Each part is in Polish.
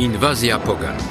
Inwazja pogan.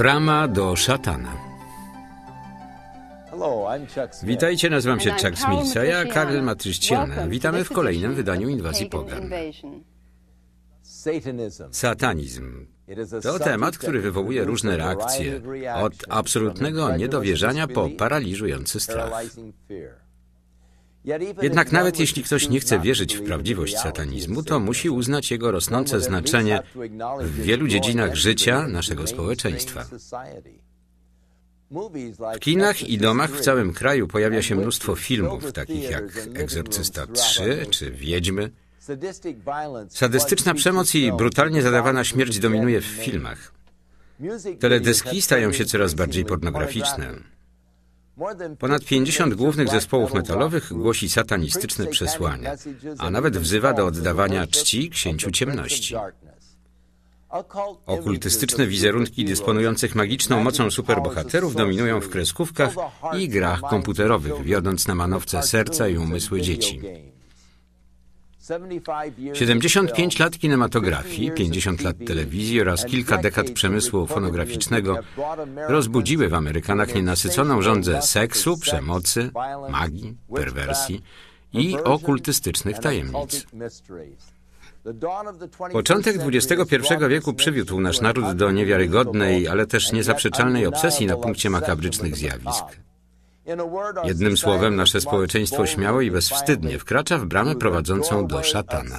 Brama do szatana. Witajcie, nazywam się Chuck Smith, a ja Karel Matryściana. Witamy w kolejnym wydaniu Inwazji Pogan. Satanizm to temat, który wywołuje różne reakcje, od absolutnego niedowierzania po paraliżujący strach. Jednak nawet jeśli ktoś nie chce wierzyć w prawdziwość satanizmu, to musi uznać jego rosnące znaczenie w wielu dziedzinach życia naszego społeczeństwa. W kinach i domach w całym kraju pojawia się mnóstwo filmów, takich jak Egzorcysta 3 czy Wiedźmy. Sadystyczna przemoc i brutalnie zadawana śmierć dominuje w filmach. Teledyski stają się coraz bardziej pornograficzne. Ponad 50 głównych zespołów metalowych głosi satanistyczne przesłania, a nawet wzywa do oddawania czci księciu ciemności. Okultystyczne wizerunki dysponujących magiczną mocą superbohaterów dominują w kreskówkach i grach komputerowych, wiodąc na manowce serca i umysły dzieci. 75 lat kinematografii, 50 lat telewizji oraz kilka dekad przemysłu fonograficznego rozbudziły w Amerykanach nienasyconą żądzę seksu, przemocy, magii, perwersji i okultystycznych tajemnic. Początek XXI wieku przywiódł nasz naród do niewiarygodnej, ale też niezaprzeczalnej obsesji na punkcie makabrycznych zjawisk. Jednym słowem, nasze społeczeństwo śmiało i bezwstydnie wkracza w bramę prowadzącą do szatana.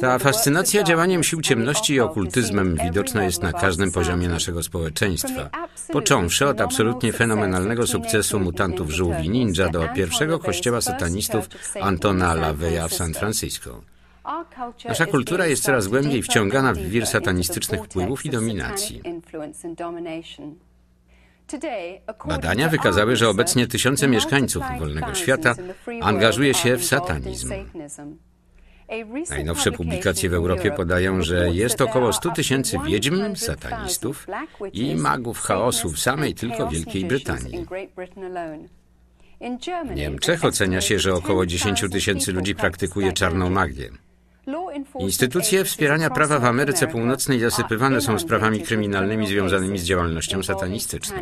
Ta fascynacja działaniem sił ciemności i okultyzmem widoczna jest na każdym poziomie naszego społeczeństwa. Począwszy od absolutnie fenomenalnego sukcesu mutantów żółwi ninja do pierwszego kościoła satanistów Antona LaVeya w San Francisco. Nasza kultura jest coraz głębiej wciągana w wir satanistycznych wpływów i dominacji. Badania wykazały, że obecnie tysiące mieszkańców wolnego świata angażuje się w satanizm. Najnowsze publikacje w Europie podają, że jest około 100 tysięcy wiedźm, satanistów i magów chaosu w samej tylko Wielkiej Brytanii. W Niemczech ocenia się, że około 10 tysięcy ludzi praktykuje czarną magię. Instytucje wspierania prawa w Ameryce Północnej zasypywane są sprawami kryminalnymi związanymi z działalnością satanistyczną.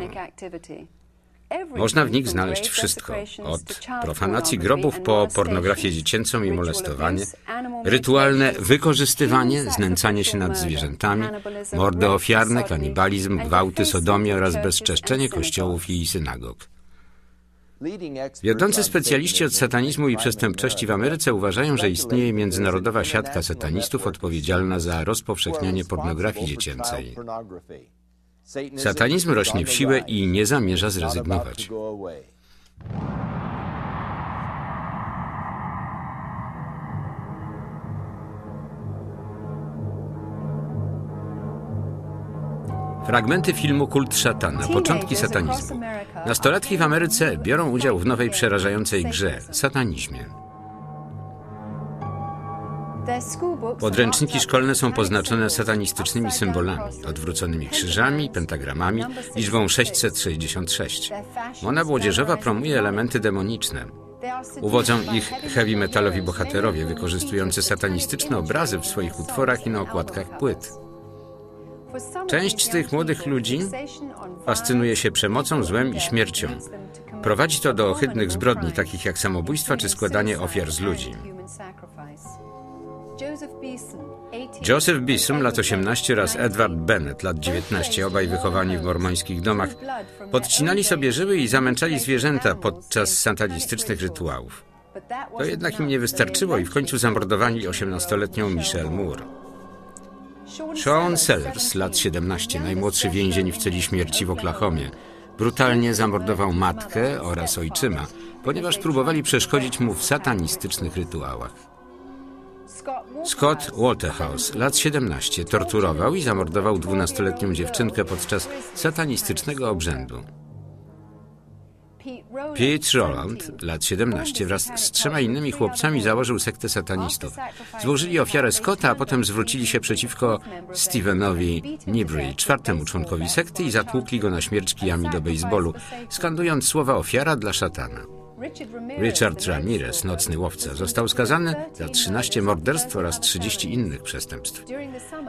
Można w nich znaleźć wszystko, od profanacji grobów po pornografię dziecięcą i molestowanie, rytualne wykorzystywanie, znęcanie się nad zwierzętami, mordy ofiarne, kanibalizm, gwałty, sodomię oraz bezczeszczenie kościołów i synagog. Wiodący specjaliści od satanizmu i przestępczości w Ameryce uważają, że istnieje międzynarodowa siatka satanistów odpowiedzialna za rozpowszechnianie pornografii dziecięcej. Satanizm rośnie w siłę i nie zamierza zrezygnować. Fragmenty filmu Kult Szatana, początki satanizmu. Nastolatki w Ameryce biorą udział w nowej przerażającej grze satanizmie. Podręczniki szkolne są poznaczone satanistycznymi symbolami, odwróconymi krzyżami, pentagramami, liczbą 666. Mona młodzieżowa promuje elementy demoniczne. Uwodzą ich heavy metalowi bohaterowie, wykorzystujący satanistyczne obrazy w swoich utworach i na okładkach płyt. Część z tych młodych ludzi fascynuje się przemocą, złem i śmiercią. Prowadzi to do ohydnych zbrodni, takich jak samobójstwa czy składanie ofiar z ludzi. Joseph Bisum, lat 18 oraz Edward Bennett, lat 19, obaj wychowani w mormońskich domach, podcinali sobie żyły i zamęczali zwierzęta podczas satanistycznych rytuałów. To jednak im nie wystarczyło i w końcu zamordowali 18-letnią Michelle Moore. Sean Sellers, lat 17, najmłodszy więzień w celi śmierci w Oklahomie, brutalnie zamordował matkę oraz ojczyma, ponieważ próbowali przeszkodzić mu w satanistycznych rytuałach. Scott Waterhouse, lat 17, torturował i zamordował 12-letnią dziewczynkę podczas satanistycznego obrzędu. Pete Roland, lat 17, wraz z trzema innymi chłopcami założył sektę satanistów. Złożyli ofiarę Scotta, a potem zwrócili się przeciwko Stevenowi Nibry, czwartemu członkowi sekty i zatłukli go na śmierć kijami do baseballu, skandując słowa ofiara dla szatana. Richard Ramirez, nocny łowca, został skazany za 13 morderstw oraz 30 innych przestępstw.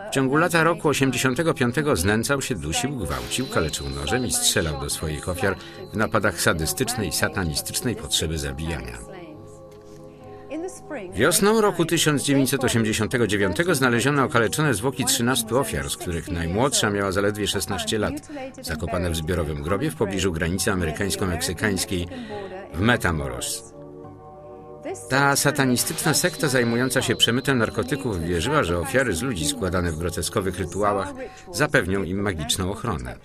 W ciągu lata roku 85 znęcał się, dusił, gwałcił, kaleczył nożem i strzelał do swoich ofiar w napadach sadystycznej i satanistycznej potrzeby zabijania. Wiosną roku 1989 znaleziono okaleczone zwłoki 13 ofiar, z których najmłodsza miała zaledwie 16 lat, zakopane w zbiorowym grobie w pobliżu granicy amerykańsko-meksykańskiej w Metamoros. Ta satanistyczna sekta zajmująca się przemytem narkotyków wierzyła, że ofiary z ludzi składane w groteskowych rytuałach zapewnią im magiczną ochronę.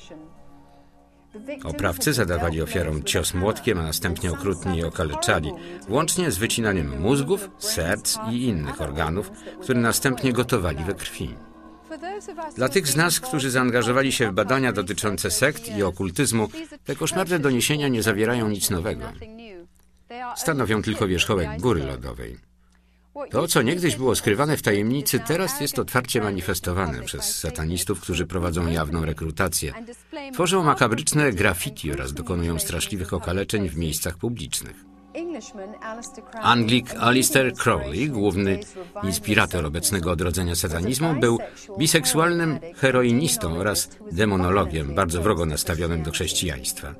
Oprawcy zadawali ofiarom cios młotkiem, a następnie okrutnie je okaleczali, łącznie z wycinaniem mózgów, serc i innych organów, które następnie gotowali we krwi. Dla tych z nas, którzy zaangażowali się w badania dotyczące sekt i okultyzmu, te koszmarne doniesienia nie zawierają nic nowego. Stanowią tylko wierzchołek góry lodowej. To, co niegdyś było skrywane w tajemnicy, teraz jest otwarcie manifestowane przez satanistów, którzy prowadzą jawną rekrutację. Tworzą makabryczne graffiti oraz dokonują straszliwych okaleczeń w miejscach publicznych. Anglik Alistair Crowley, główny inspirator obecnego odrodzenia satanizmu, był biseksualnym heroinistą oraz demonologiem, bardzo wrogo nastawionym do chrześcijaństwa.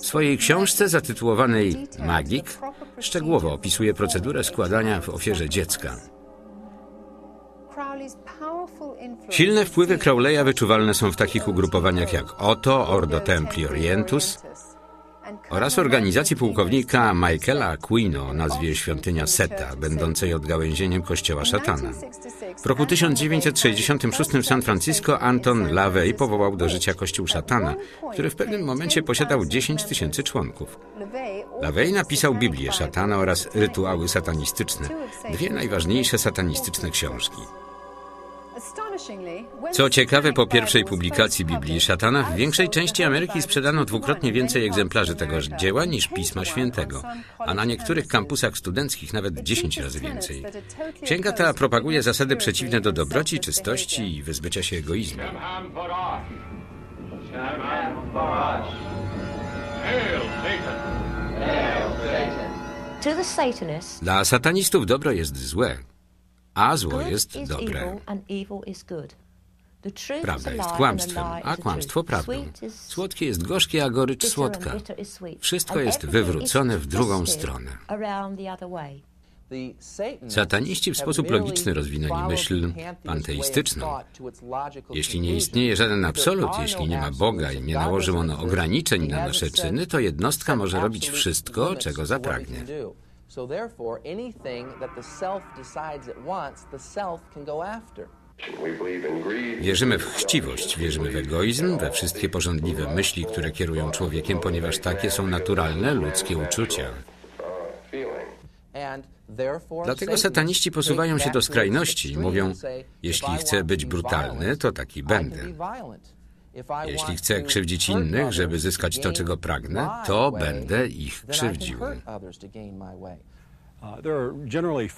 W swojej książce zatytułowanej Magik szczegółowo opisuje procedurę składania w ofierze dziecka. Silne wpływy Crowleya wyczuwalne są w takich ugrupowaniach jak Otto, Ordo Templi Orientus oraz organizacji pułkownika Michaela Aquino o nazwie Świątynia Seta, będącej odgałęzieniem kościoła szatana. W roku 1966 w San Francisco Anton LaVey powołał do życia kościół szatana, który w pewnym momencie posiadał 10 tysięcy członków. LaVey napisał Biblię szatana oraz rytuały satanistyczne, dwie najważniejsze satanistyczne książki. Co ciekawe, po pierwszej publikacji Biblii Szatana w większej części Ameryki sprzedano dwukrotnie więcej egzemplarzy tego dzieła niż Pisma Świętego, a na niektórych kampusach studenckich nawet 10 razy więcej. Księga ta propaguje zasady przeciwne do dobroci, czystości i wyzbycia się egoizmu. Dla satanistów dobro jest złe, a zło jest dobre. Prawda jest kłamstwem, a kłamstwo prawdą. Słodkie jest gorzkie, a gorycz słodka. Wszystko jest wywrócone w drugą stronę. Sataniści w sposób logiczny rozwinęli myśl panteistyczną. Jeśli nie istnieje żaden absolut, jeśli nie ma Boga i nie nałożył ono ograniczeń na nasze czyny, to jednostka może robić wszystko, czego zapragnie. So therefore, anything that the self decides it wants, the self can go after. Wierzymy w chciwość, wierzymy w egoizm, we wszystkie porządliwe myśli, które kierują człowiekiem, ponieważ takie są naturalne ludzkie uczucia. Dlatego sataniści posuwają się do skrajności i mówią, jeśli chcę być brutalny, to taki będę. Jeśli chcę krzywdzić innych, żeby zyskać to, czego pragnę, to będę ich krzywdził.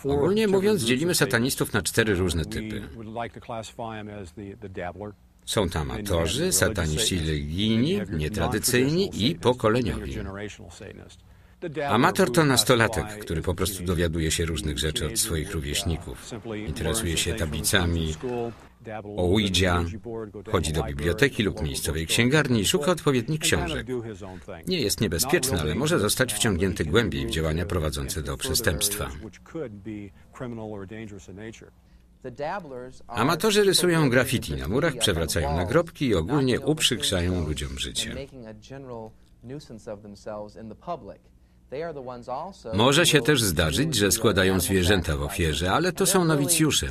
Uh, Ogólnie mówiąc, dzielimy satanistów na cztery różne typy. Są tam amatorzy, sataniści religijni, nietradycyjni i pokoleniowi. Amator to nastolatek, który po prostu dowiaduje się różnych rzeczy od swoich rówieśników. Interesuje się tablicami, o Ouija, chodzi do biblioteki lub miejscowej księgarni i szuka odpowiednich książek. Nie jest niebezpieczny, ale może zostać wciągnięty głębiej w działania prowadzące do przestępstwa. Amatorzy rysują graffiti na murach, przewracają nagrobki i ogólnie uprzykrzają ludziom życie. Może się też zdarzyć, że składają zwierzęta w ofierze, ale to są nowicjusze.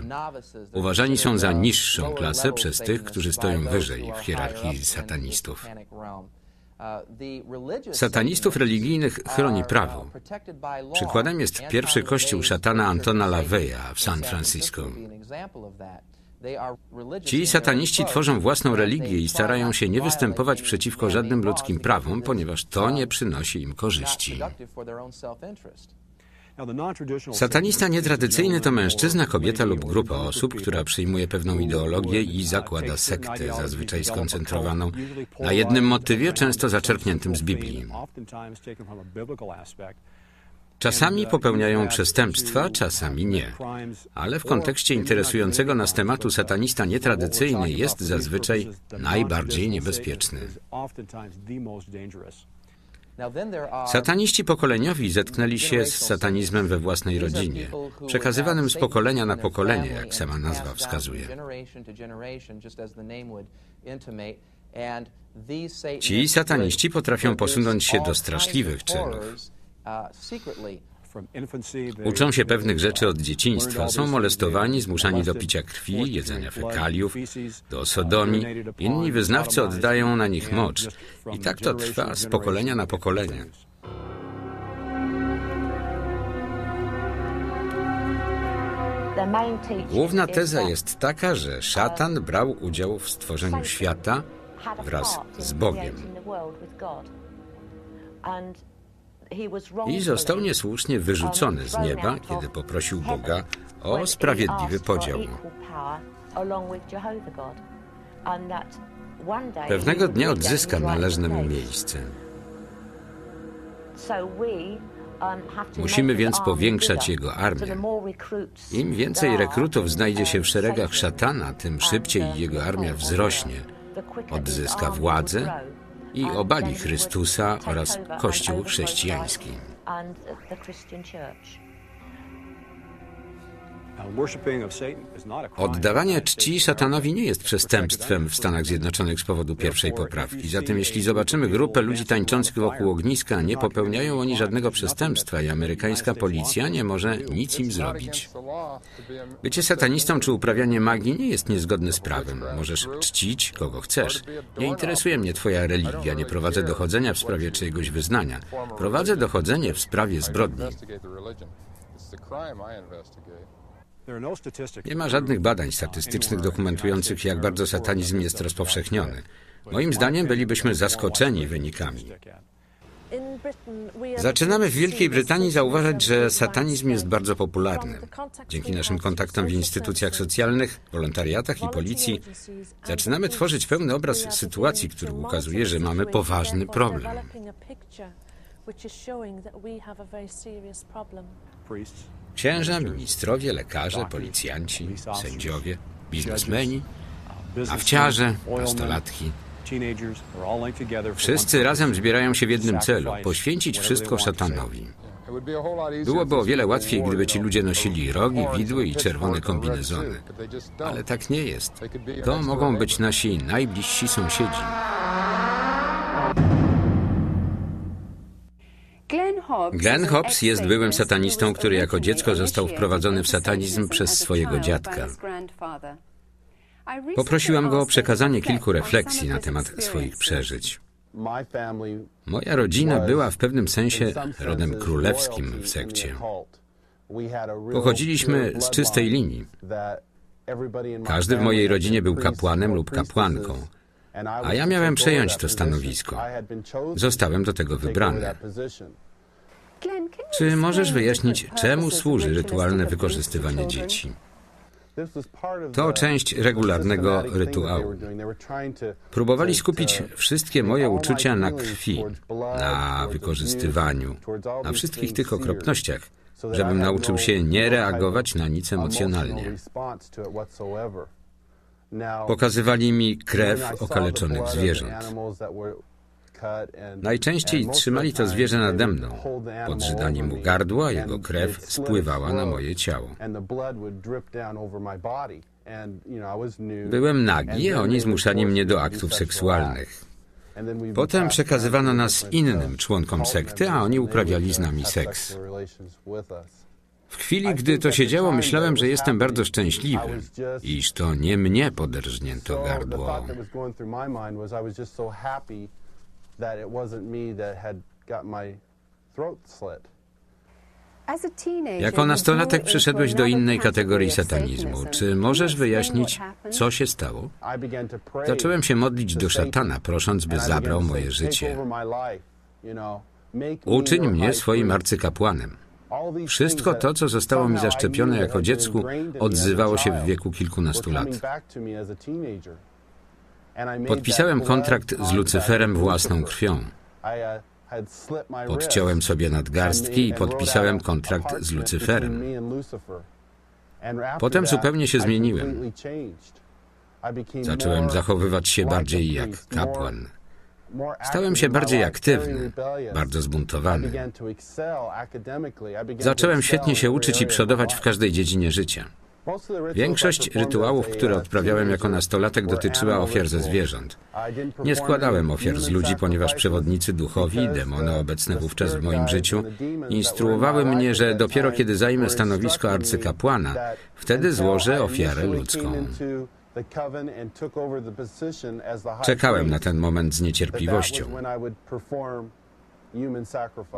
Uważani są za niższą klasę przez tych, którzy stoją wyżej w hierarchii satanistów. Satanistów religijnych chroni prawo. Przykładem jest pierwszy kościół szatana Antona LaVeya w San Francisco. Ci sataniści tworzą własną religię i starają się nie występować przeciwko żadnym ludzkim prawom, ponieważ to nie przynosi im korzyści. Satanista nietradycyjny to mężczyzna, kobieta lub grupa osób, która przyjmuje pewną ideologię i zakłada sektę, zazwyczaj skoncentrowaną na jednym motywie, często zaczerpniętym z Biblii. Czasami popełniają przestępstwa, czasami nie. Ale w kontekście interesującego nas tematu satanista nietradycyjny jest zazwyczaj najbardziej niebezpieczny. Sataniści pokoleniowi zetknęli się z satanizmem we własnej rodzinie, przekazywanym z pokolenia na pokolenie, jak sama nazwa wskazuje. Ci sataniści potrafią posunąć się do straszliwych czynów. Uczą się pewnych rzeczy od dzieciństwa, są molestowani, zmuszani do picia krwi, jedzenia fekaliów, do sodomii. Inni wyznawcy oddają na nich mocz. I tak to trwa z pokolenia na pokolenie. Główna teza jest taka, że szatan brał udział w stworzeniu świata wraz z Bogiem i został niesłusznie wyrzucony z nieba, kiedy poprosił Boga o sprawiedliwy podział. Pewnego dnia odzyska należne mu miejsce. Musimy więc powiększać jego armię. Im więcej rekrutów znajdzie się w szeregach szatana, tym szybciej jego armia wzrośnie, odzyska władzę i obali Chrystusa oraz Kościół chrześcijański. Oddawanie czci szatanowi nie jest przestępstwem w Stanach Zjednoczonych z powodu pierwszej poprawki. Zatem jeśli zobaczymy grupę ludzi tańczących wokół ogniska, nie popełniają oni żadnego przestępstwa i amerykańska policja nie może nic im zrobić. Bycie satanistą czy uprawianie magii nie jest niezgodne z prawem. Możesz czcić kogo chcesz. Nie interesuje mnie twoja religia, nie prowadzę dochodzenia w sprawie czyjegoś wyznania. Prowadzę dochodzenie w sprawie zbrodni. No Nie ma żadnych badań statystycznych dokumentujących, jak bardzo satanizm jest rozpowszechniony. Moim zdaniem bylibyśmy zaskoczeni wynikami. Zaczynamy w Wielkiej Brytanii zauważać, że satanizm jest bardzo popularny. Dzięki naszym kontaktom w instytucjach socjalnych, wolontariatach i policji zaczynamy tworzyć pełny obraz sytuacji, który ukazuje, że mamy poważny problem. Księża, ministrowie, lekarze, policjanci, sędziowie, biznesmeni, awciarze, nastolatki. Wszyscy razem zbierają się w jednym celu poświęcić wszystko szatanowi. Byłoby o wiele łatwiej, gdyby ci ludzie nosili rogi, widły i czerwone kombinezony. Ale tak nie jest. To mogą być nasi najbliżsi sąsiedzi. Glenn Hobbs jest byłym satanistą, który jako dziecko został wprowadzony w satanizm przez swojego dziadka. Poprosiłam go o przekazanie kilku refleksji na temat swoich przeżyć. Moja rodzina była w pewnym sensie rodem królewskim w sekcie. Pochodziliśmy z czystej linii. Każdy w mojej rodzinie był kapłanem lub kapłanką, a ja miałem przejąć to stanowisko. Zostałem do tego wybrany. Czy możesz wyjaśnić, czemu służy rytualne wykorzystywanie dzieci? To część regularnego rytuału. Próbowali skupić wszystkie moje uczucia na krwi, na wykorzystywaniu, na wszystkich tych okropnościach, żebym nauczył się nie reagować na nic emocjonalnie. Pokazywali mi krew okaleczonych zwierząt. Najczęściej trzymali to zwierzę nade mną. Podrzydali mu gardło, a jego krew spływała na moje ciało. Byłem nagi, a oni zmuszali mnie do aktów seksualnych. Potem przekazywano nas innym członkom sekty, a oni uprawiali z nami seks. W chwili, gdy to się działo, myślałem, że jestem bardzo szczęśliwy, iż to nie mnie poderżnięto gardło. Jako nastolatek przyszedłeś do innej kategorii satanizmu. Czy możesz wyjaśnić, co się stało? Zacząłem się modlić do szatana, prosząc, by zabrał moje życie. Uczyń mnie swoim arcykapłanem. Wszystko to, co zostało mi zaszczepione jako dziecku, odzywało się w wieku kilkunastu lat. Podpisałem kontrakt z Lucyferem własną krwią. Podciąłem sobie nadgarstki i podpisałem kontrakt z Lucyferem. Potem zupełnie się zmieniłem. Zacząłem zachowywać się bardziej jak kapłan. Stałem się bardziej aktywny, bardzo zbuntowany. Zacząłem świetnie się uczyć i przodować w każdej dziedzinie życia. Większość rytuałów, które odprawiałem jako nastolatek, dotyczyła ofiar ze zwierząt. Nie składałem ofiar z ludzi, ponieważ przewodnicy duchowi, demony obecne wówczas w moim życiu, instruowały mnie, że dopiero kiedy zajmę stanowisko arcykapłana, wtedy złożę ofiarę ludzką. Czekałem na ten moment z niecierpliwością.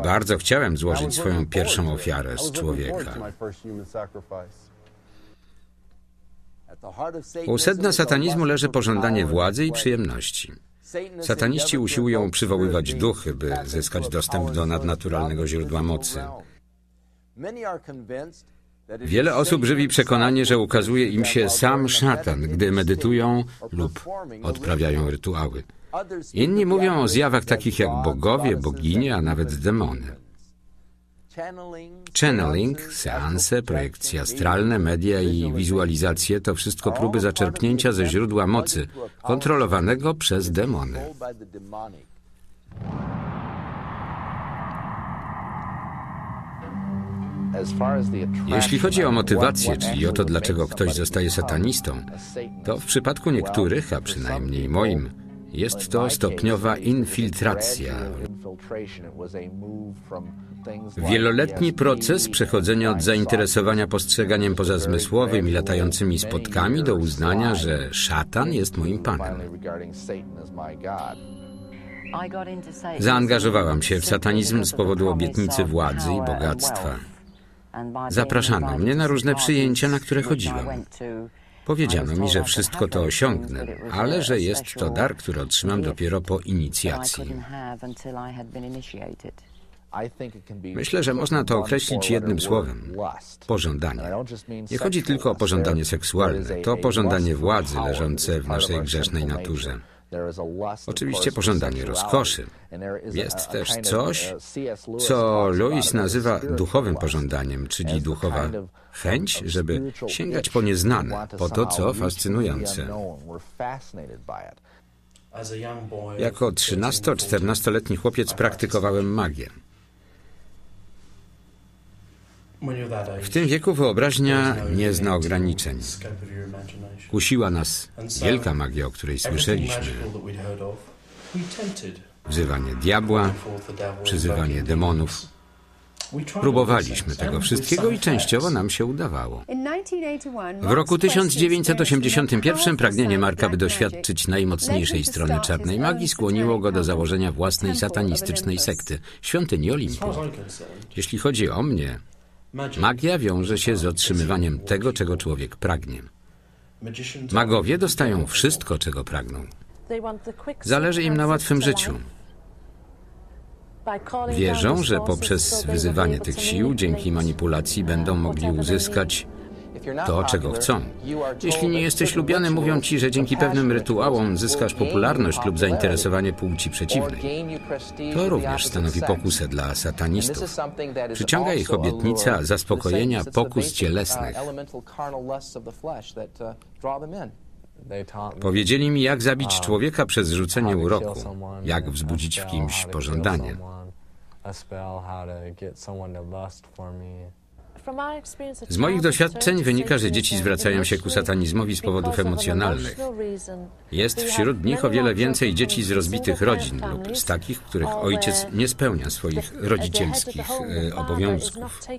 Bardzo chciałem złożyć swoją pierwszą ofiarę z człowieka. U sedna satanizmu leży pożądanie władzy i przyjemności. Sataniści usiłują przywoływać duchy, by zyskać dostęp do nadnaturalnego źródła mocy. Wiele osób żywi przekonanie, że ukazuje im się sam szatan, gdy medytują lub odprawiają rytuały. Inni mówią o zjawach takich jak bogowie, boginie, a nawet demony. Channeling, seanse, projekcje astralne, media i wizualizacje to wszystko próby zaczerpnięcia ze źródła mocy, kontrolowanego przez demony. Jeśli chodzi o motywację, czyli o to, dlaczego ktoś zostaje satanistą, to w przypadku niektórych, a przynajmniej moim, jest to stopniowa infiltracja. Wieloletni proces przechodzenia od zainteresowania postrzeganiem pozazmysłowym i latającymi spotkami do uznania, że szatan jest moim panem. Zaangażowałam się w satanizm z powodu obietnicy władzy i bogactwa. Zapraszano mnie na różne przyjęcia, na które chodziłam. Powiedziano mi, że wszystko to osiągnę, ale że jest to dar, który otrzymam dopiero po inicjacji. Myślę, że można to określić jednym słowem pożądanie. Nie chodzi tylko o pożądanie seksualne, to pożądanie władzy leżące w naszej grzesznej naturze. Oczywiście pożądanie rozkoszy. Jest też coś, co Louis nazywa duchowym pożądaniem, czyli duchowa chęć, żeby sięgać po nieznane, po to, co fascynujące. Jako 13-14-letni chłopiec praktykowałem magię. W tym wieku wyobraźnia nie zna ograniczeń. Kusiła nas wielka magia, o której słyszeliśmy. Wzywanie diabła, przyzywanie demonów. Próbowaliśmy tego wszystkiego i częściowo nam się udawało. W roku 1981 pragnienie Marka, by doświadczyć najmocniejszej strony czarnej magii, skłoniło go do założenia własnej satanistycznej sekty, świątyni Olimpu. Jeśli chodzi o mnie, Magia wiąże się z otrzymywaniem tego, czego człowiek pragnie. Magowie dostają wszystko, czego pragną. Zależy im na łatwym życiu. Wierzą, że poprzez wyzywanie tych sił, dzięki manipulacji, będą mogli uzyskać to, czego chcą. Jeśli nie jesteś lubiany, mówią ci, że dzięki pewnym rytuałom zyskasz popularność lub zainteresowanie płci przeciwnej. To również stanowi pokusę dla satanistów. Przyciąga ich obietnica zaspokojenia pokus cielesnych. Powiedzieli mi, jak zabić człowieka przez rzucenie uroku, jak wzbudzić w kimś pożądanie. Z moich doświadczeń wynika, że dzieci zwracają się ku satanizmowi z powodów emocjonalnych. Jest wśród nich o wiele więcej dzieci z rozbitych rodzin lub z takich, których ojciec nie spełnia swoich rodzicielskich e, obowiązków.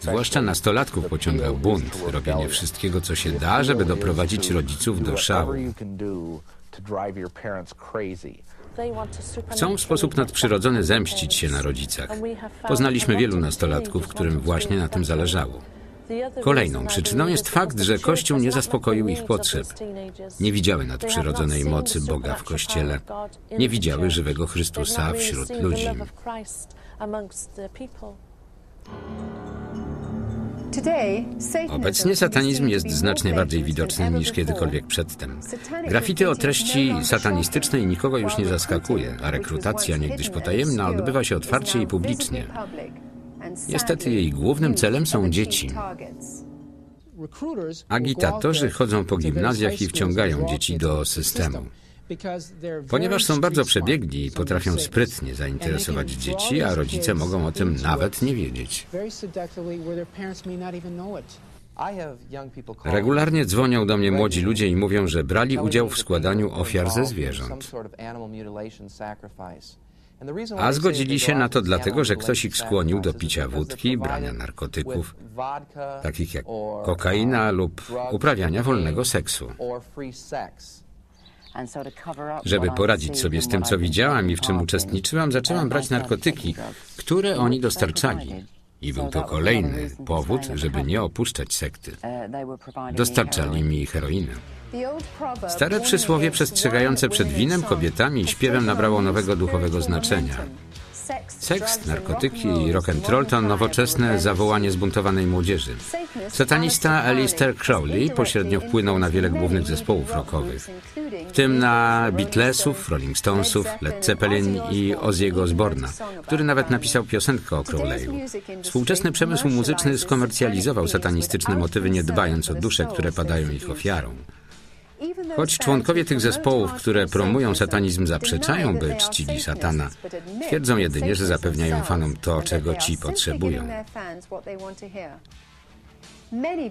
Zwłaszcza nastolatków pociąga bunt, robienie wszystkiego, co się da, żeby doprowadzić rodziców do szału. Chcą w sposób nadprzyrodzony zemścić się na rodzicach. Poznaliśmy wielu nastolatków, którym właśnie na tym zależało. Kolejną przyczyną jest fakt, że Kościół nie zaspokoił ich potrzeb. Nie widziały nadprzyrodzonej mocy Boga w Kościele. Nie widziały żywego Chrystusa wśród ludzi. Obecnie satanizm jest znacznie bardziej widoczny niż kiedykolwiek przedtem. Grafity o treści satanistycznej nikogo już nie zaskakuje, a rekrutacja, niegdyś potajemna, odbywa się otwarcie i publicznie. Niestety jej głównym celem są dzieci. Agitatorzy chodzą po gimnazjach i wciągają dzieci do systemu. Ponieważ są bardzo przebiegli i potrafią sprytnie zainteresować dzieci, a rodzice mogą o tym nawet nie wiedzieć. Regularnie dzwonią do mnie młodzi ludzie i mówią, że brali udział w składaniu ofiar ze zwierząt. A zgodzili się na to dlatego, że ktoś ich skłonił do picia wódki, brania narkotyków, takich jak kokaina lub uprawiania wolnego seksu. Żeby poradzić sobie z tym, co widziałam i w czym uczestniczyłam, zaczęłam brać narkotyki, które oni dostarczali. I był to kolejny powód, żeby nie opuszczać sekty. Dostarczali mi heroinę. Stare przysłowie przestrzegające przed winem, kobietami i śpiewem nabrało nowego duchowego znaczenia. Seks, narkotyki i rock'n'roll to nowoczesne zawołanie zbuntowanej młodzieży. Satanista Alistair Crowley pośrednio wpłynął na wiele głównych zespołów rockowych, w tym na Beatlesów, Rolling Stonesów, Led Zeppelin i Ozzy'ego Osborna, który nawet napisał piosenkę o Crowleyu. Współczesny przemysł muzyczny skomercjalizował satanistyczne motywy, nie dbając o dusze, które padają ich ofiarą. Choć członkowie tych zespołów, które promują satanizm, zaprzeczają, by czcili satana, twierdzą jedynie, że zapewniają fanom to, czego ci potrzebują.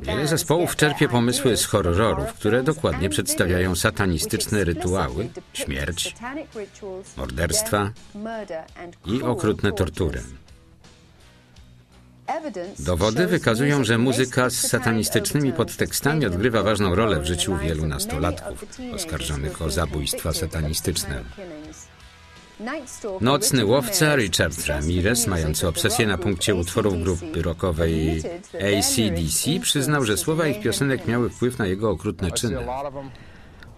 Wiele zespołów czerpie pomysły z horrorów, które dokładnie przedstawiają satanistyczne rytuały, śmierć, morderstwa i okrutne tortury. Dowody wykazują, że muzyka z satanistycznymi podtekstami odgrywa ważną rolę w życiu wielu nastolatków oskarżonych o zabójstwa satanistyczne. Nocny łowca Richard Ramirez, mający obsesję na punkcie utworów grupy rockowej ACDC, przyznał, że słowa ich piosenek miały wpływ na jego okrutne czyny.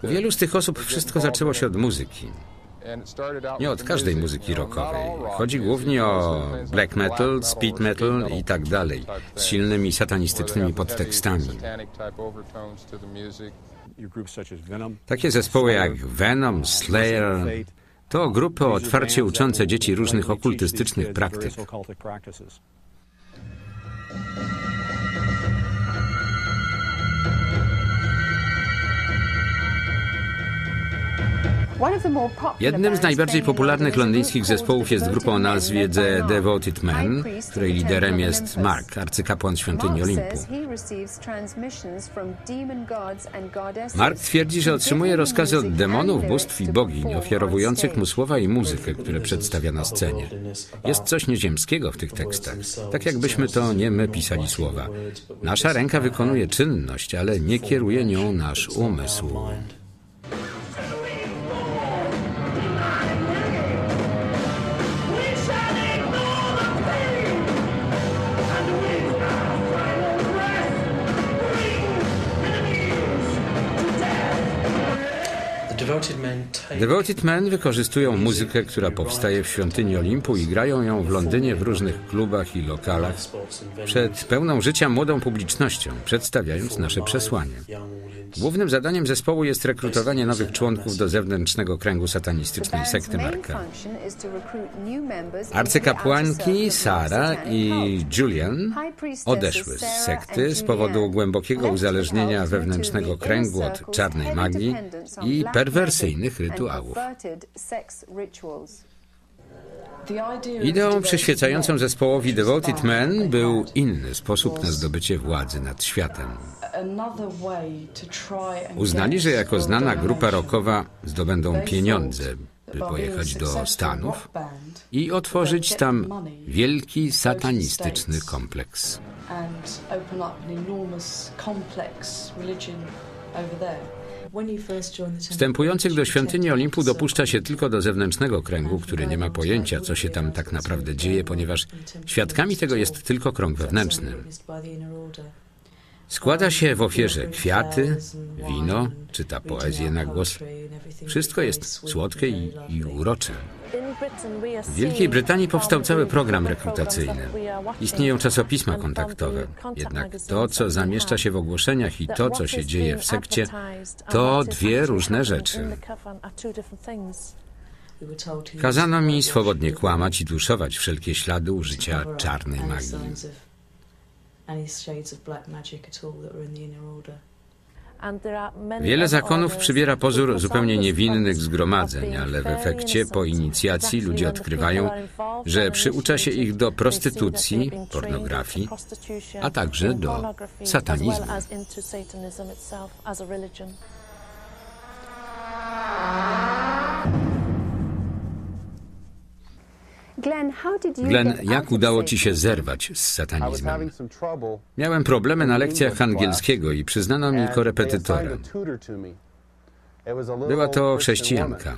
U wielu z tych osób wszystko zaczęło się od muzyki. Nie od każdej muzyki rockowej. Chodzi głównie o black metal, speed metal i tak dalej, z silnymi satanistycznymi podtekstami. Takie zespoły jak Venom, Slayer to grupy otwarcie uczące dzieci różnych okultystycznych praktyk. Jednym z najbardziej popularnych londyńskich zespołów jest grupa o nazwie The Devoted Men, której liderem jest Mark, arcykapłan świątyni Olimpu. Mark twierdzi, że otrzymuje rozkazy od demonów, bóstw i bogiń, ofiarowujących mu słowa i muzykę, które przedstawia na scenie. Jest coś nieziemskiego w tych tekstach, tak jakbyśmy to nie my pisali słowa. Nasza ręka wykonuje czynność, ale nie kieruje nią nasz umysł. Devoted Men wykorzystują muzykę, która powstaje w świątyni Olimpu i grają ją w Londynie w różnych klubach i lokalach przed pełną życia młodą publicznością, przedstawiając nasze przesłanie. Głównym zadaniem zespołu jest rekrutowanie nowych członków do zewnętrznego kręgu satanistycznej sekty Marka. Arcykapłanki Sara i Julian odeszły z sekty z powodu głębokiego uzależnienia wewnętrznego kręgu od czarnej magii i perwersyjnych rytuałów. Ideą przyświecającą zespołowi Devoted Men był inny sposób na zdobycie władzy nad światem. Uznali, że jako znana grupa rockowa zdobędą pieniądze, by pojechać do Stanów i otworzyć tam wielki satanistyczny kompleks. Wstępujących do świątyni Olimpu dopuszcza się tylko do zewnętrznego kręgu, który nie ma pojęcia, co się tam tak naprawdę dzieje, ponieważ świadkami tego jest tylko krąg wewnętrzny. Składa się w ofierze kwiaty, wino, czyta poezję na głos. Wszystko jest słodkie i, i urocze. W Wielkiej Brytanii powstał cały program rekrutacyjny. Istnieją czasopisma kontaktowe. Jednak to, co zamieszcza się w ogłoszeniach i to, co się dzieje w sekcie, to dwie różne rzeczy. Kazano mi swobodnie kłamać i duszować wszelkie ślady użycia czarnej magii. Wiele zakonów przybiera pozór zupełnie niewinnych zgromadzeń, ale w efekcie po inicjacji ludzie odkrywają, że przyucza się ich do prostytucji, pornografii, a także do satanizmu. Glenn, jak udało ci się zerwać z satanizmem? Miałem problemy na lekcjach angielskiego i przyznano mi korepetytora. Była to chrześcijanka.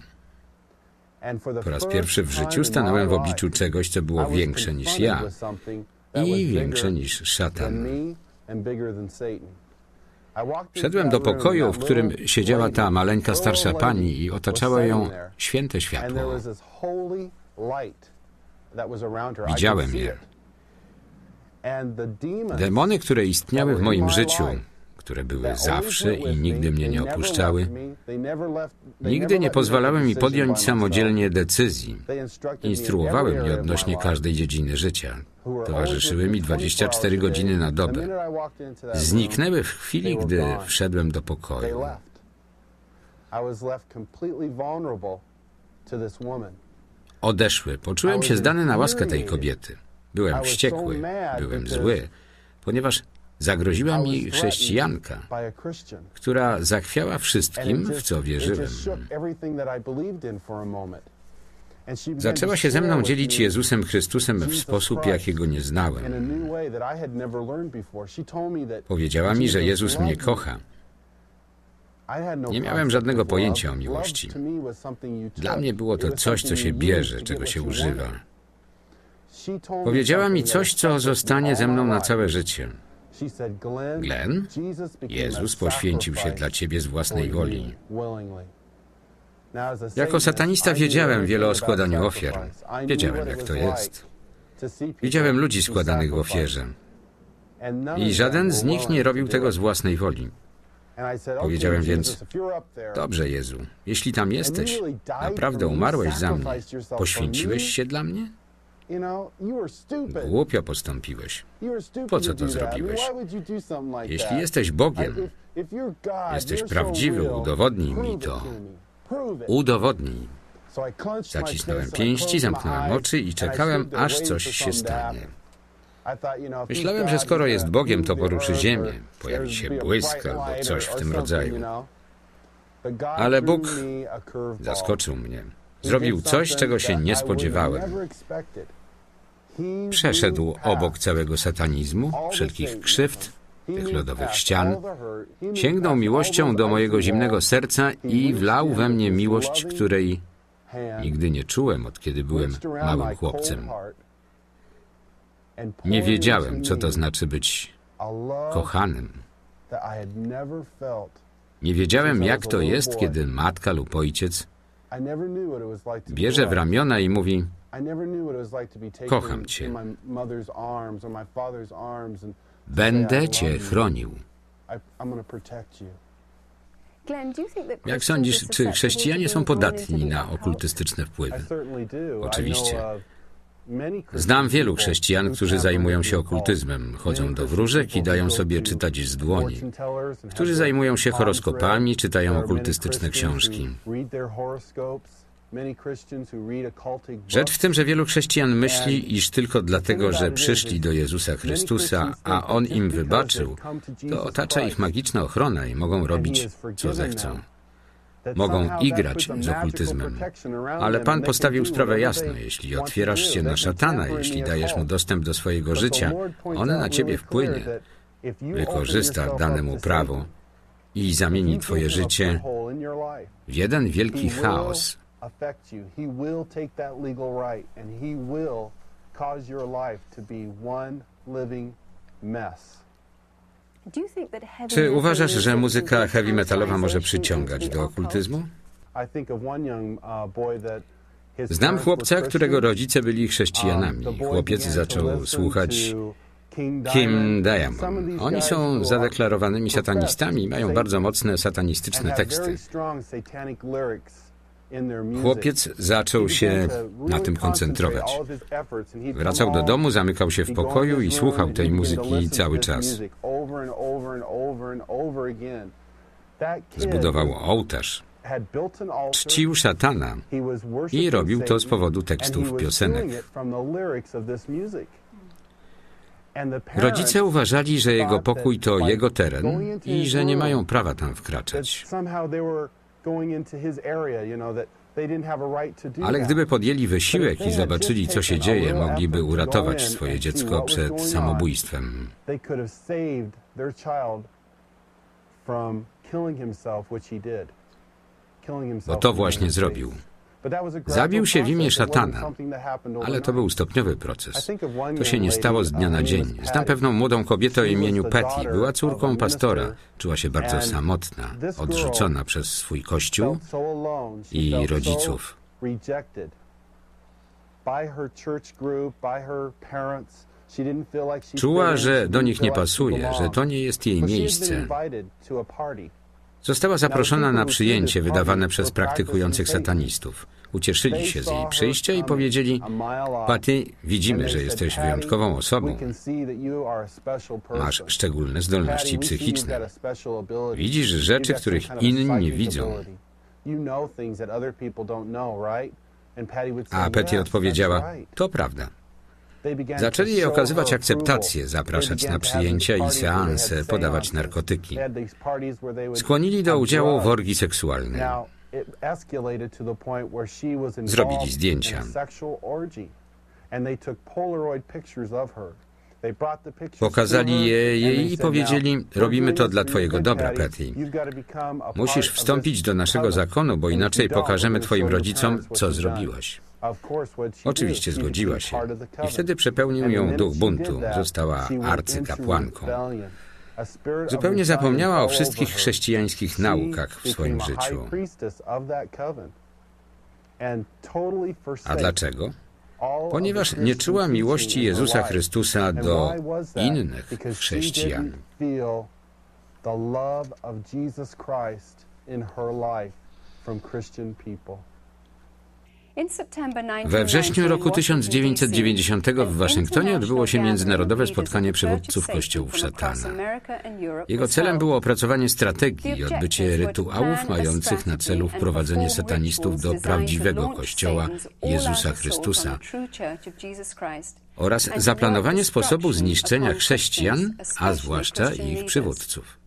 Po raz pierwszy w życiu stanąłem w obliczu czegoś, co było większe niż ja i większe niż szatan. Wszedłem do pokoju, w którym siedziała ta maleńka starsza pani i otaczało ją święte światło. Widziałem je. Demony, które istniały w moim życiu, które były zawsze i nigdy mnie nie opuszczały, nigdy nie pozwalały mi podjąć samodzielnie decyzji. Instruowały mnie odnośnie każdej dziedziny życia. Towarzyszyły mi 24 godziny na dobę. Zniknęły w chwili, gdy wszedłem do pokoju. Odeszły. Poczułem się zdany na łaskę tej kobiety. Byłem wściekły, byłem zły, ponieważ zagroziła mi chrześcijanka, która zachwiała wszystkim, w co wierzyłem. Zaczęła się ze mną dzielić Jezusem Chrystusem w sposób, jakiego nie znałem. Powiedziała mi, że Jezus mnie kocha nie miałem żadnego pojęcia o miłości. Dla mnie było to coś, co się bierze, czego się używa. Powiedziała mi coś, co zostanie ze mną na całe życie. Glenn, Jezus poświęcił się dla ciebie z własnej woli. Jako satanista wiedziałem wiele o składaniu ofiar. Wiedziałem, jak to jest. Widziałem ludzi składanych w ofierze. I żaden z nich nie robił tego z własnej woli. Powiedziałem więc, dobrze Jezu, jeśli tam jesteś, naprawdę umarłeś za mnie, poświęciłeś się dla mnie? Głupio postąpiłeś. Po co to zrobiłeś? Jeśli jesteś Bogiem, jesteś prawdziwy, udowodnij mi to. Udowodnij. Zacisnąłem pięści, zamknąłem oczy i czekałem, aż coś się stanie. Myślałem, że skoro jest Bogiem, to poruszy ziemię, pojawi się błysk albo coś w tym rodzaju. Ale Bóg zaskoczył mnie. Zrobił coś, czego się nie spodziewałem. Przeszedł obok całego satanizmu, wszelkich krzywd, tych lodowych ścian, sięgnął miłością do mojego zimnego serca i wlał we mnie miłość, której nigdy nie czułem, od kiedy byłem małym chłopcem. Nie wiedziałem, co to znaczy być kochanym. Nie wiedziałem, jak to jest, kiedy matka lub ojciec bierze w ramiona i mówi: Kocham cię. Będę cię chronił. Jak sądzisz, czy chrześcijanie są podatni na okultystyczne wpływy? Oczywiście. Znam wielu chrześcijan, którzy zajmują się okultyzmem, chodzą do wróżek i dają sobie czytać z dłoni, którzy zajmują się horoskopami, czytają okultystyczne książki. Rzecz w tym, że wielu chrześcijan myśli, iż tylko dlatego, że przyszli do Jezusa Chrystusa, a On im wybaczył, to otacza ich magiczna ochrona i mogą robić, co zechcą. Mogą igrać z okultyzmem. Ale Pan postawił sprawę jasno. Jeśli otwierasz się na szatana, jeśli dajesz mu dostęp do swojego życia, on na ciebie wpłynie, wykorzysta dane mu prawo i zamieni twoje życie w jeden wielki chaos. Czy uważasz, że muzyka heavy metalowa może przyciągać do okultyzmu? Znam chłopca, którego rodzice byli chrześcijanami. Chłopiec zaczął słuchać Kim Diamond. Oni są zadeklarowanymi satanistami i mają bardzo mocne satanistyczne teksty. Chłopiec zaczął się na tym koncentrować. Wracał do domu, zamykał się w pokoju i słuchał tej muzyki cały czas. Zbudował ołtarz, czcił szatana i robił to z powodu tekstów piosenek. Rodzice uważali, że jego pokój to jego teren i że nie mają prawa tam wkraczać. Ale gdyby podjęli wysiłek i zobaczyli, co się dzieje, mogliby uratować swoje dziecko przed samobójstwem. Bo to właśnie zrobił. Zabił się w imię szatana, ale to był stopniowy proces. To się nie stało z dnia na dzień. Znam pewną młodą kobietę o imieniu Patty. Była córką pastora. Czuła się bardzo samotna, odrzucona przez swój kościół i rodziców. Czuła, że do nich nie pasuje, że to nie jest jej miejsce. Została zaproszona na przyjęcie wydawane przez praktykujących satanistów. Ucieszyli się z jej przyjścia i powiedzieli: Patty, widzimy, że jesteś wyjątkową osobą. Masz szczególne zdolności psychiczne. Widzisz rzeczy, których inni nie widzą. A Patty odpowiedziała: To prawda. Zaczęli jej okazywać akceptację, zapraszać na przyjęcia i seanse, podawać narkotyki. Skłonili do udziału w orgii seksualnej. Zrobili zdjęcia. Pokazali je jej i powiedzieli: Robimy to dla Twojego dobra, Patty. Musisz wstąpić do naszego zakonu, bo inaczej pokażemy Twoim rodzicom, co zrobiłaś. Oczywiście zgodziła się i wtedy przepełnił ją duch buntu. Została arcykapłanką. Zupełnie zapomniała o wszystkich chrześcijańskich naukach w swoim życiu. A dlaczego? Ponieważ nie czuła miłości Jezusa Chrystusa do innych chrześcijan. We wrześniu roku 1990 w Waszyngtonie odbyło się międzynarodowe spotkanie przywódców kościołów szatana. Jego celem było opracowanie strategii i odbycie rytuałów mających na celu wprowadzenie satanistów do prawdziwego kościoła Jezusa Chrystusa oraz zaplanowanie sposobu zniszczenia chrześcijan, a zwłaszcza ich przywódców.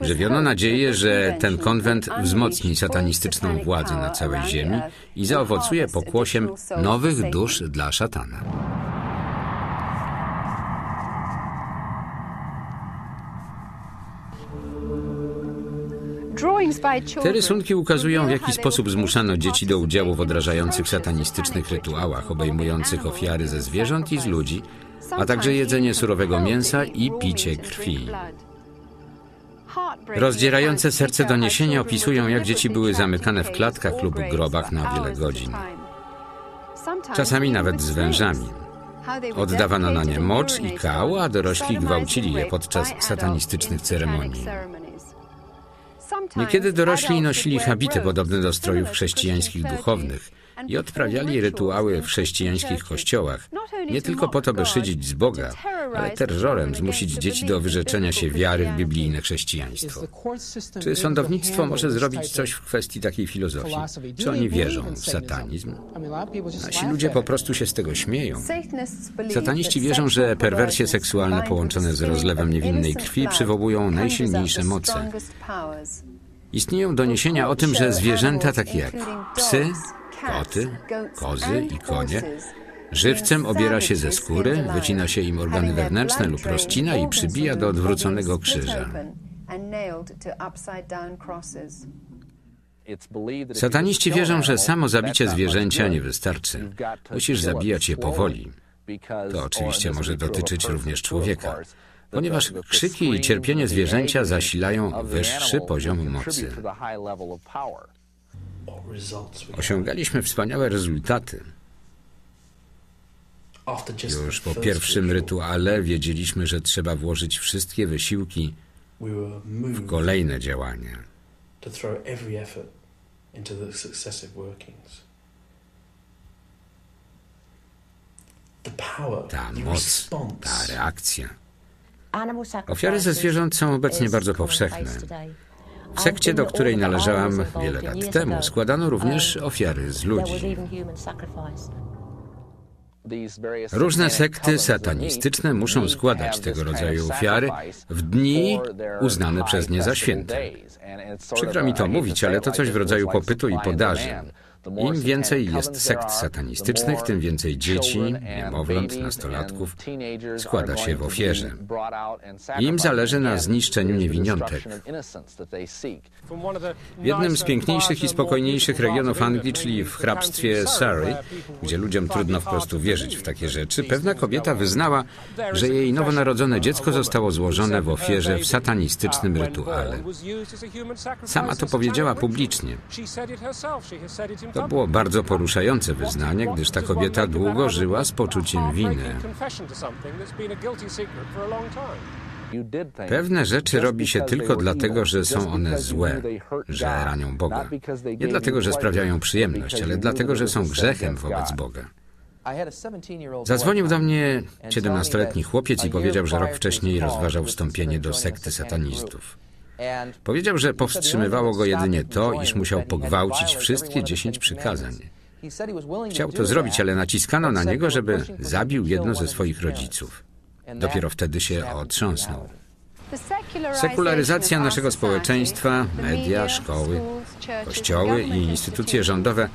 Żywiono nadzieję, że ten konwent wzmocni satanistyczną władzę na całej ziemi i zaowocuje pokłosiem nowych dusz dla szatana. Te rysunki ukazują, w jaki sposób zmuszano dzieci do udziału w odrażających satanistycznych rytuałach, obejmujących ofiary ze zwierząt i z ludzi, a także jedzenie surowego mięsa i picie krwi. Rozdzierające serce doniesienia opisują, jak dzieci były zamykane w klatkach lub grobach na wiele godzin. Czasami nawet z wężami. Oddawano na nie mocz i kał, a dorośli gwałcili je podczas satanistycznych ceremonii. Niekiedy dorośli nosili habity podobne do strojów chrześcijańskich duchownych i odprawiali rytuały w chrześcijańskich kościołach, nie tylko po to, by szydzić z Boga, ale terrorem zmusić dzieci do wyrzeczenia się wiary w biblijne chrześcijaństwo. Czy sądownictwo może zrobić coś w kwestii takiej filozofii? Czy oni wierzą w satanizm? Nasi ludzie po prostu się z tego śmieją. Sataniści wierzą, że perwersje seksualne połączone z rozlewem niewinnej krwi przywołują najsilniejsze moce. Istnieją doniesienia o tym, że zwierzęta takie jak psy, koty, kozy i konie żywcem obiera się ze skóry, wycina się im organy wewnętrzne lub rozcina i przybija do odwróconego krzyża. Sataniści wierzą, że samo zabicie zwierzęcia nie wystarczy. Musisz zabijać je powoli. To oczywiście może dotyczyć również człowieka, ponieważ krzyki i cierpienie zwierzęcia zasilają wyższy poziom mocy. Osiągaliśmy wspaniałe rezultaty. Już po pierwszym rytuale wiedzieliśmy, że trzeba włożyć wszystkie wysiłki w kolejne działania. Ta moc, ta reakcja. Ofiary ze zwierząt są obecnie bardzo powszechne. W sekcie, do której należałam wiele lat temu, składano również ofiary z ludzi. Różne sekty satanistyczne muszą składać tego rodzaju ofiary w dni uznane przez nie za święte. Przykro mi to mówić, ale to coś w rodzaju popytu i podaży. Im więcej jest sekt satanistycznych, tym więcej dzieci, niemowląt, nastolatków składa się w ofierze. Im zależy na zniszczeniu niewiniątek. W jednym z piękniejszych i spokojniejszych regionów Anglii, czyli w hrabstwie Surrey, gdzie ludziom trudno wprost wierzyć w takie rzeczy, pewna kobieta wyznała, że jej nowonarodzone dziecko zostało złożone w ofierze w satanistycznym rytuale. Sama to powiedziała publicznie. To było bardzo poruszające wyznanie, gdyż ta kobieta długo żyła z poczuciem winy. Pewne rzeczy robi się tylko dlatego, że są one złe, że ranią Boga. Nie dlatego, że sprawiają przyjemność, ale dlatego, że są grzechem wobec Boga. Zadzwonił do mnie 17-letni chłopiec i powiedział, że rok wcześniej rozważał wstąpienie do sekty satanistów. Powiedział, że powstrzymywało go jedynie to, iż musiał pogwałcić wszystkie dziesięć przykazań. Chciał to zrobić, ale naciskano na niego, żeby zabił jedno ze swoich rodziców. Dopiero wtedy się otrząsnął. Sekularyzacja naszego społeczeństwa, media, szkoły, kościoły i instytucje rządowe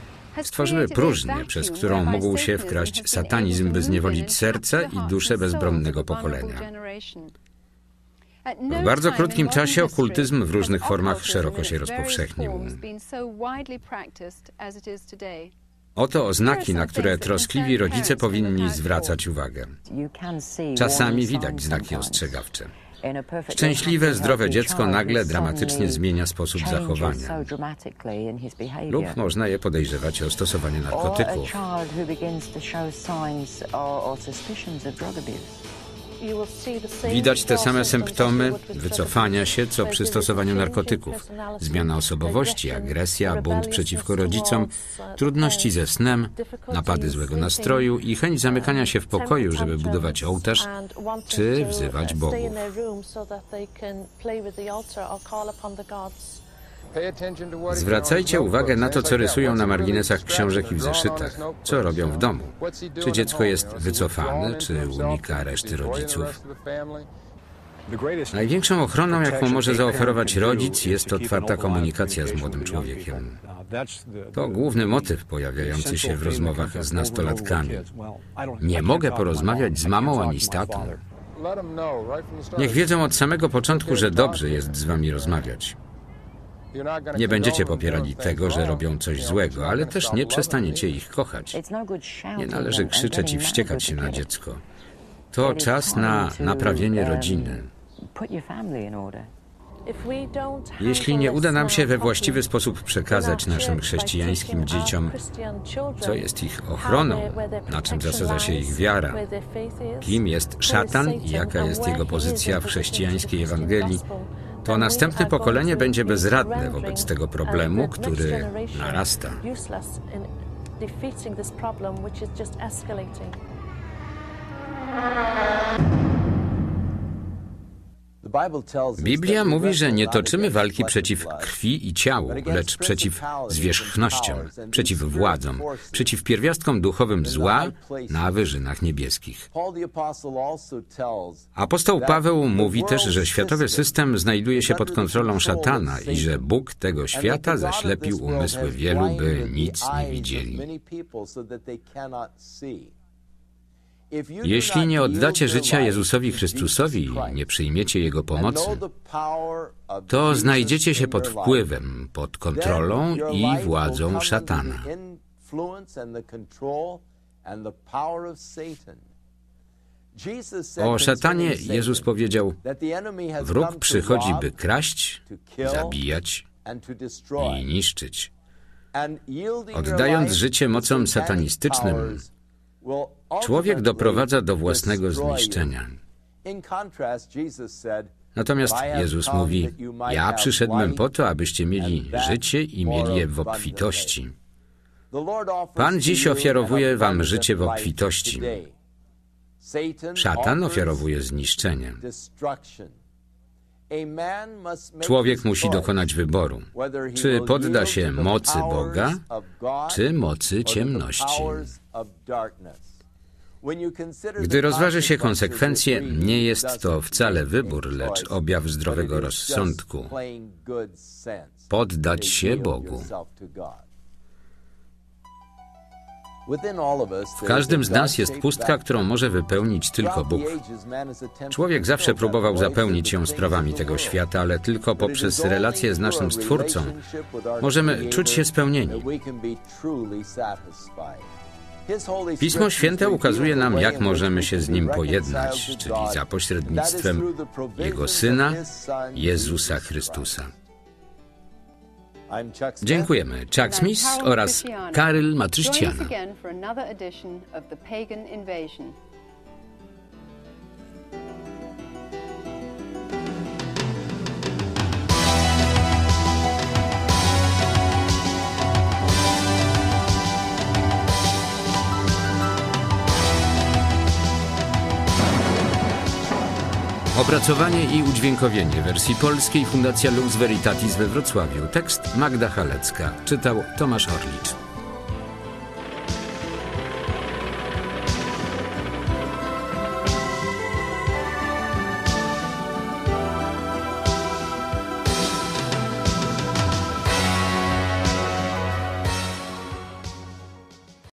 stworzyły próżnię, przez którą mógł się wkraść satanizm, by zniewolić serce i duszę bezbronnego pokolenia. W bardzo krótkim czasie okultyzm w różnych formach szeroko się rozpowszechnił. Oto oznaki, na które troskliwi rodzice powinni zwracać uwagę. Czasami widać znaki ostrzegawcze. Szczęśliwe, zdrowe dziecko nagle dramatycznie zmienia sposób zachowania. Lub można je podejrzewać o stosowanie narkotyków. Widać te same symptomy wycofania się, co przy stosowaniu narkotyków. Zmiana osobowości, agresja, bunt przeciwko rodzicom, trudności ze snem, napady złego nastroju i chęć zamykania się w pokoju, żeby budować ołtarz czy wzywać bogów. Zwracajcie uwagę na to, co rysują na marginesach książek i w zeszytach, co robią w domu. Czy dziecko jest wycofane, czy unika reszty rodziców. Największą ochroną, jaką może zaoferować rodzic, jest otwarta komunikacja z młodym człowiekiem. To główny motyw pojawiający się w rozmowach z nastolatkami. Nie mogę porozmawiać z mamą ani z tatą. Niech wiedzą od samego początku, że dobrze jest z wami rozmawiać. Nie będziecie popierali tego, że robią coś złego, ale też nie przestaniecie ich kochać. Nie należy krzyczeć i wściekać się na dziecko. To czas na naprawienie rodziny. Jeśli nie uda nam się we właściwy sposób przekazać naszym chrześcijańskim dzieciom, co jest ich ochroną, na czym zasadza się ich wiara, kim jest szatan i jaka jest jego pozycja w chrześcijańskiej Ewangelii, to następne pokolenie będzie bezradne wobec tego problemu, który narasta. Biblia mówi, że nie toczymy walki przeciw krwi i ciału, lecz przeciw zwierzchnościom, przeciw władzom, przeciw pierwiastkom duchowym zła na wyżynach niebieskich. Apostoł Paweł mówi też, że światowy system znajduje się pod kontrolą szatana i że Bóg tego świata zaślepił umysły wielu, by nic nie widzieli. Jeśli nie oddacie życia Jezusowi Chrystusowi nie przyjmiecie Jego pomocy, to znajdziecie się pod wpływem, pod kontrolą i władzą szatana. O szatanie Jezus powiedział: Wróg przychodzi, by kraść, zabijać i niszczyć. Oddając życie mocom satanistycznym, człowiek doprowadza do własnego zniszczenia. Natomiast Jezus mówi: Ja przyszedłem po to, abyście mieli życie i mieli je w obfitości. Pan dziś ofiarowuje wam życie w obfitości. Szatan ofiarowuje zniszczenie. Człowiek musi dokonać wyboru, czy podda się mocy Boga, czy mocy ciemności. Gdy rozważy się konsekwencje, nie jest to wcale wybór, lecz objaw zdrowego rozsądku. Poddać się Bogu. W każdym z nas jest pustka, którą może wypełnić tylko Bóg. Człowiek zawsze próbował zapełnić ją sprawami tego świata, ale tylko poprzez relacje z naszym Stwórcą możemy czuć się spełnieni. Pismo Święte ukazuje nam, jak możemy się z Nim pojednać, czyli za pośrednictwem Jego Syna, Jezusa Chrystusa. Dziękujemy. Chuck Smith oraz Karyl Matryściana. Opracowanie i udźwiękowienie wersji polskiej Fundacja Lux Veritatis we Wrocławiu. Tekst Magda Halecka. Czytał Tomasz Orlicz.